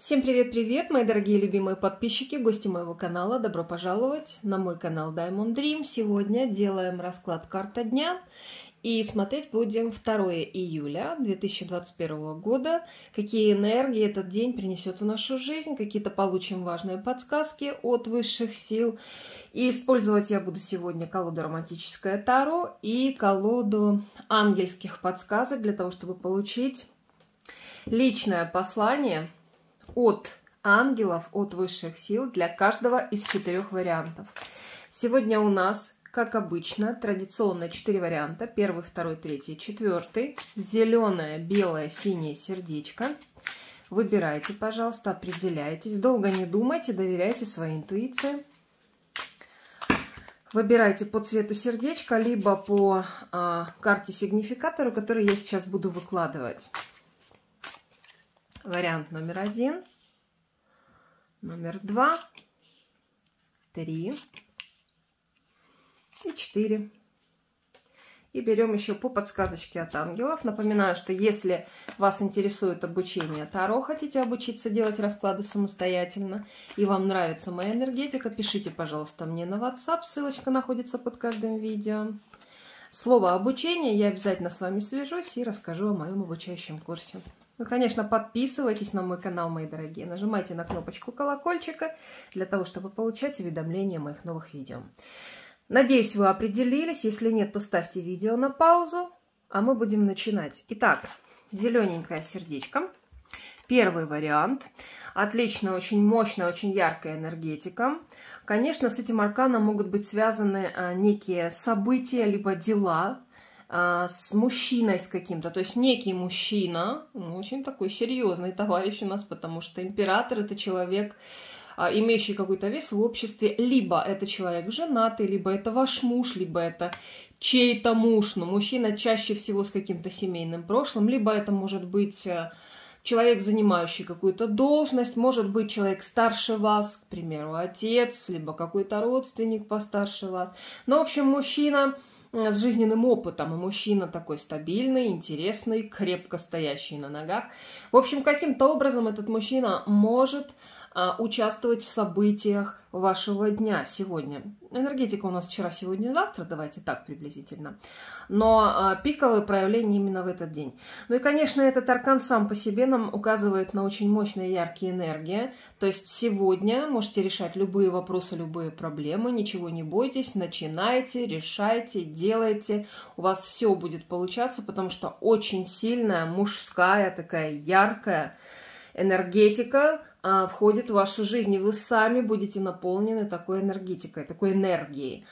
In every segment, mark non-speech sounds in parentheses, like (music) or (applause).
Всем привет-привет, мои дорогие любимые подписчики, гости моего канала. Добро пожаловать на мой канал Diamond Dream. Сегодня делаем расклад карта дня. И смотреть будем 2 июля 2021 года, какие энергии этот день принесет в нашу жизнь, какие-то получим важные подсказки от высших сил. И использовать я буду сегодня колоду «Романтическое Таро» и колоду ангельских подсказок для того, чтобы получить личное послание – от ангелов, от высших сил для каждого из четырех вариантов. Сегодня у нас, как обычно, традиционно четыре варианта. Первый, второй, третий, четвертый. Зеленое, белое, синее сердечко. Выбирайте, пожалуйста, определяйтесь. Долго не думайте, доверяйте своей интуиции. Выбирайте по цвету сердечка, либо по э, карте сигнификатора, который я сейчас буду выкладывать. Вариант номер один, номер два, три и четыре. И берем еще по подсказочке от ангелов. Напоминаю, что если вас интересует обучение Таро, хотите обучиться делать расклады самостоятельно, и вам нравится моя энергетика, пишите, пожалуйста, мне на WhatsApp. Ссылочка находится под каждым видео. Слово обучение, я обязательно с вами свяжусь и расскажу о моем обучающем курсе. Вы, конечно, подписывайтесь на мой канал, мои дорогие. Нажимайте на кнопочку колокольчика для того, чтобы получать уведомления о моих новых видео. Надеюсь, вы определились. Если нет, то ставьте видео на паузу, а мы будем начинать. Итак, зелененькое сердечко. Первый вариант. Отлично, очень мощная, очень яркая энергетика. Конечно, с этим арканом могут быть связаны а, некие события, либо дела, а, с мужчиной с каким-то, то есть некий мужчина, ну, очень такой серьезный товарищ у нас, потому что император это человек, а, имеющий какой-то вес в обществе, либо это человек женатый, либо это ваш муж, либо это чей-то муж, но мужчина чаще всего с каким-то семейным прошлым, либо это может быть э, человек, занимающий какую-то должность, может быть человек старше вас, к примеру, отец, либо какой-то родственник постарше вас. Но, в общем, мужчина с жизненным опытом, и мужчина такой стабильный, интересный, крепко стоящий на ногах. В общем, каким-то образом этот мужчина может участвовать в событиях вашего дня сегодня. Энергетика у нас вчера, сегодня, завтра, давайте так приблизительно. Но а, пиковые проявления именно в этот день. Ну и, конечно, этот аркан сам по себе нам указывает на очень мощные яркие энергии. То есть сегодня можете решать любые вопросы, любые проблемы, ничего не бойтесь, начинайте, решайте, делайте. У вас все будет получаться, потому что очень сильная, мужская, такая яркая энергетика, а, входит в вашу жизнь, и вы сами будете наполнены такой энергетикой, такой энергией.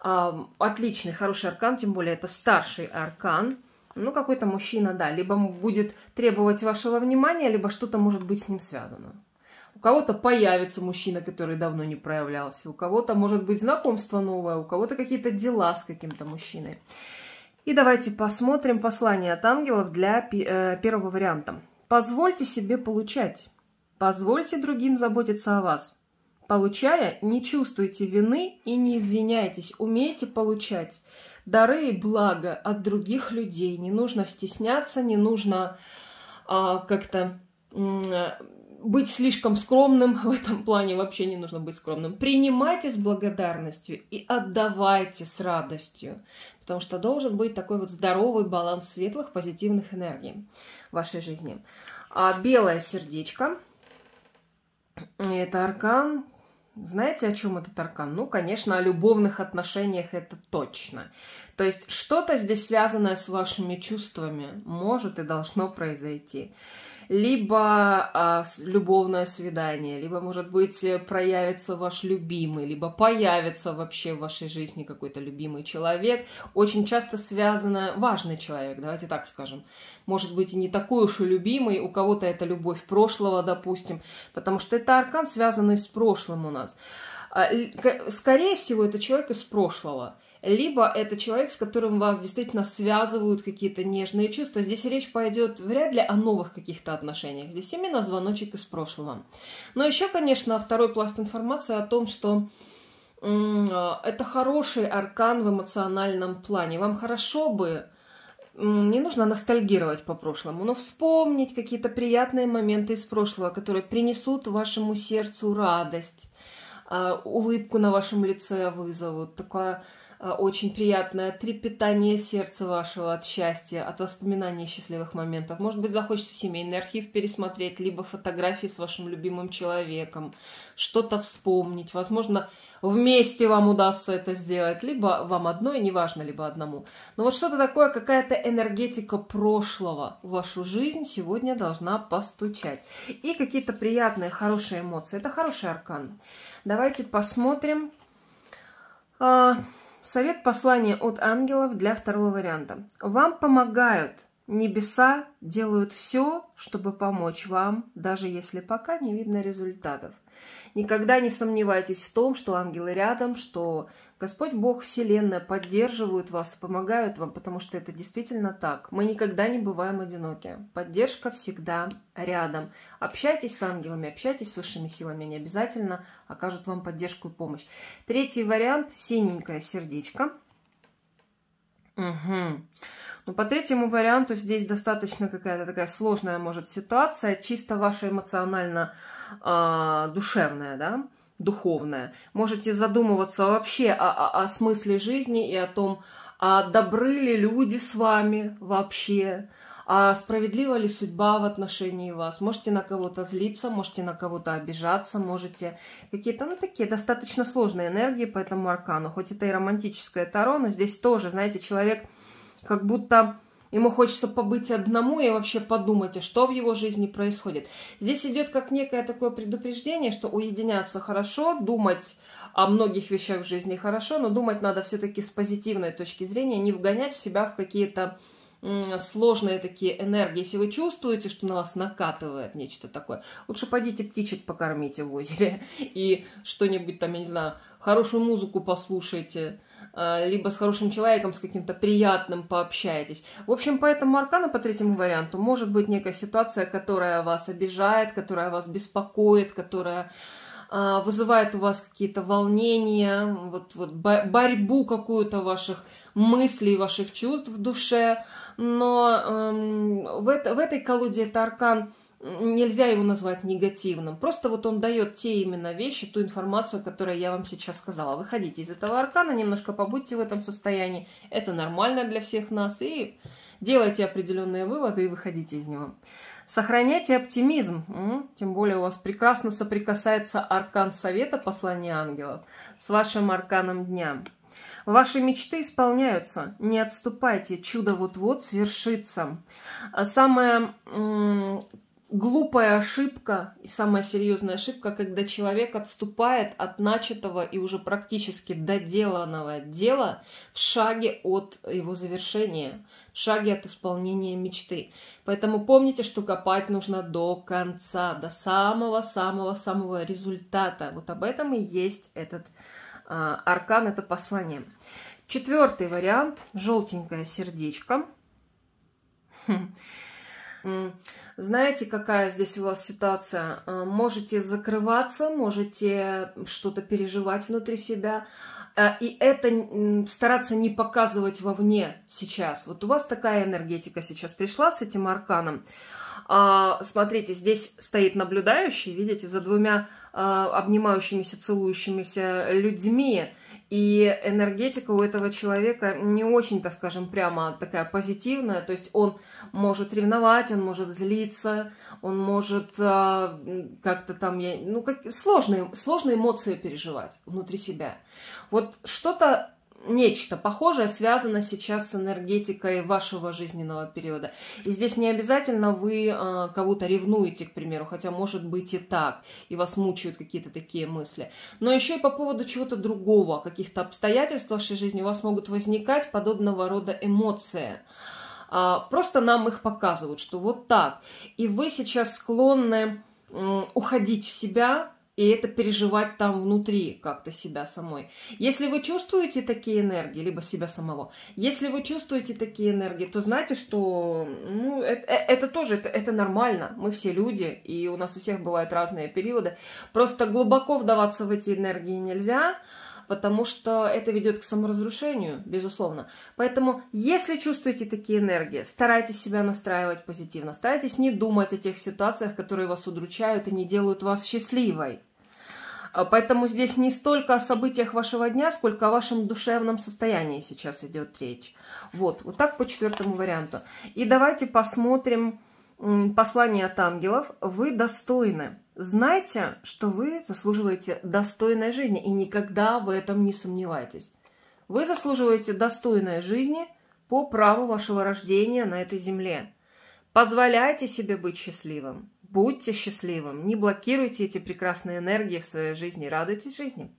А, отличный, хороший аркан, тем более это старший аркан. Ну, какой-то мужчина, да, либо будет требовать вашего внимания, либо что-то может быть с ним связано. У кого-то появится мужчина, который давно не проявлялся, у кого-то может быть знакомство новое, у кого-то какие-то дела с каким-то мужчиной. И давайте посмотрим послание от ангелов для э, первого варианта. Позвольте себе получать. Позвольте другим заботиться о вас. Получая, не чувствуйте вины и не извиняйтесь. Умейте получать дары и благо от других людей. Не нужно стесняться, не нужно а, как-то быть слишком скромным (laughs) в этом плане вообще не нужно быть скромным. Принимайте с благодарностью и отдавайте с радостью, потому что должен быть такой вот здоровый баланс светлых позитивных энергий в вашей жизни. А белое сердечко это аркан. Знаете, о чем этот аркан? Ну, конечно, о любовных отношениях это точно. То есть что-то здесь связанное с вашими чувствами может и должно произойти либо а, любовное свидание, либо, может быть, проявится ваш любимый, либо появится вообще в вашей жизни какой-то любимый человек. Очень часто связано важный человек, давайте так скажем. Может быть, и не такой уж и любимый, у кого-то это любовь прошлого, допустим, потому что это аркан, связанный с прошлым у нас. А, скорее всего, это человек из прошлого либо это человек, с которым вас действительно связывают какие-то нежные чувства. Здесь речь пойдет вряд ли о новых каких-то отношениях. Здесь именно звоночек из прошлого. Но еще, конечно, второй пласт информации о том, что это хороший аркан в эмоциональном плане. Вам хорошо бы не нужно ностальгировать по прошлому, но вспомнить какие-то приятные моменты из прошлого, которые принесут вашему сердцу радость, а, улыбку на вашем лице вызовут, такое а, очень приятное трепетание сердца вашего от счастья, от воспоминаний счастливых моментов. Может быть, захочется семейный архив пересмотреть, либо фотографии с вашим любимым человеком, что-то вспомнить. Возможно, вместе вам удастся это сделать, либо вам одной, неважно, либо одному. Но вот что-то такое, какая-то энергетика прошлого в вашу жизнь сегодня должна постучать. И какие-то приятные, хорошие эмоции. Это хороший аркан. Давайте посмотрим. А, Совет послания от ангелов для второго варианта. Вам помогают. Небеса делают все, чтобы помочь вам, даже если пока не видно результатов. Никогда не сомневайтесь в том, что ангелы рядом, что Господь Бог, Вселенная поддерживают вас, помогают вам, потому что это действительно так. Мы никогда не бываем одиноки. Поддержка всегда рядом. Общайтесь с ангелами, общайтесь с высшими силами, они обязательно окажут вам поддержку и помощь. Третий вариант – синенькое сердечко. Угу. Но по третьему варианту здесь достаточно какая-то такая сложная может ситуация, чисто ваша эмоционально э, душевная, да, духовная. Можете задумываться вообще о, о, о смысле жизни и о том, а добры ли люди с вами вообще, а справедлива ли судьба в отношении вас. Можете на кого-то злиться, можете на кого-то обижаться, можете какие-то, ну, такие достаточно сложные энергии по этому аркану. Хоть это и романтическое таро, но здесь тоже, знаете, человек как будто ему хочется побыть одному и вообще подумать, а что в его жизни происходит. Здесь идет как некое такое предупреждение, что уединяться хорошо, думать о многих вещах в жизни хорошо, но думать надо все-таки с позитивной точки зрения, не вгонять в себя в какие-то сложные такие энергии. Если вы чувствуете, что на вас накатывает нечто такое, лучше пойдите птичек покормите в озере (laughs) и что-нибудь там, я не знаю, хорошую музыку послушайте, а, либо с хорошим человеком, с каким-то приятным пообщаетесь. В общем, по этому аркану, по третьему варианту, может быть некая ситуация, которая вас обижает, которая вас беспокоит, которая вызывает у вас какие-то волнения, вот, вот борьбу какую-то ваших мыслей, ваших чувств в душе. Но эм, в, это, в этой колоде это аркан нельзя его назвать негативным. Просто вот он дает те именно вещи, ту информацию, которую я вам сейчас сказала. Выходите из этого аркана, немножко побудьте в этом состоянии. Это нормально для всех нас. И делайте определенные выводы и выходите из него. Сохраняйте оптимизм. Тем более у вас прекрасно соприкасается аркан совета послания ангелов с вашим арканом дня. Ваши мечты исполняются. Не отступайте. Чудо вот-вот свершится. Самое глупая ошибка и самая серьезная ошибка, когда человек отступает от начатого и уже практически доделанного дела в шаге от его завершения, в шаге от исполнения мечты. Поэтому помните, что копать нужно до конца, до самого-самого-самого результата. Вот об этом и есть этот а, аркан, это послание. Четвертый вариант, желтенькое сердечко. Знаете, какая здесь у вас ситуация? А, можете закрываться, можете что-то переживать внутри себя, а, и это стараться не показывать вовне сейчас. Вот у вас такая энергетика сейчас пришла с этим арканом. А, смотрите, здесь стоит наблюдающий, видите, за двумя обнимающимися, целующимися людьми. И энергетика у этого человека не очень, так скажем, прямо такая позитивная. То есть он может ревновать, он может злиться, он может э, как-то там, ну, как, сложные, сложные эмоции переживать внутри себя. Вот что-то нечто похожее связано сейчас с энергетикой вашего жизненного периода. И здесь не обязательно вы э, кого-то ревнуете, к примеру, хотя может быть и так, и вас мучают какие-то такие мысли. Но еще и по поводу чего-то другого, каких-то обстоятельств вашей жизни у вас могут возникать подобного рода эмоции. А, просто нам их показывают, что вот так. И вы сейчас склонны уходить в себя, и это переживать там внутри как-то себя самой. Если вы чувствуете такие энергии, либо себя самого, если вы чувствуете такие энергии, то знайте, что ну, это, э, это тоже это, это нормально. Мы все люди, и у нас у всех бывают разные периоды. Просто глубоко вдаваться в эти энергии нельзя. Потому что это ведет к саморазрушению, безусловно. Поэтому, если чувствуете такие энергии, старайтесь себя настраивать позитивно, старайтесь не думать о тех ситуациях, которые вас удручают и не делают вас счастливой. А, поэтому здесь не столько о событиях вашего дня, сколько о вашем душевном состоянии сейчас идет речь. Вот, вот так по четвертому варианту. И давайте посмотрим послание от ангелов. Вы достойны. Знайте, что вы заслуживаете достойной жизни и никогда в этом не сомневайтесь. Вы заслуживаете достойной жизни по праву вашего рождения на этой земле. Позволяйте себе быть счастливым. Будьте счастливым, не блокируйте эти прекрасные энергии в своей жизни, радуйтесь жизни.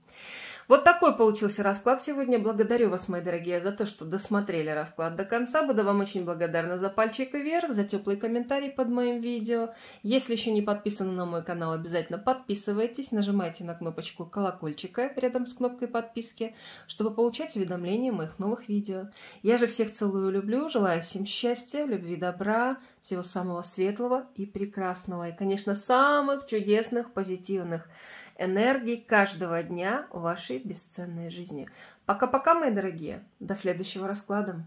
Вот такой получился расклад сегодня. Благодарю вас, мои дорогие, за то, что досмотрели расклад до конца. Буду вам очень благодарна за пальчик вверх, за теплый комментарий под моим видео. Если еще не подписаны на мой канал, обязательно подписывайтесь, нажимайте на кнопочку колокольчика рядом с кнопкой подписки, чтобы получать уведомления моих новых видео. Я же всех целую и люблю, желаю всем счастья, любви, добра, всего самого светлого и прекрасного. И, конечно, самых чудесных, позитивных энергий каждого дня вашей бесценной жизни. Пока-пока, мои дорогие. До следующего расклада.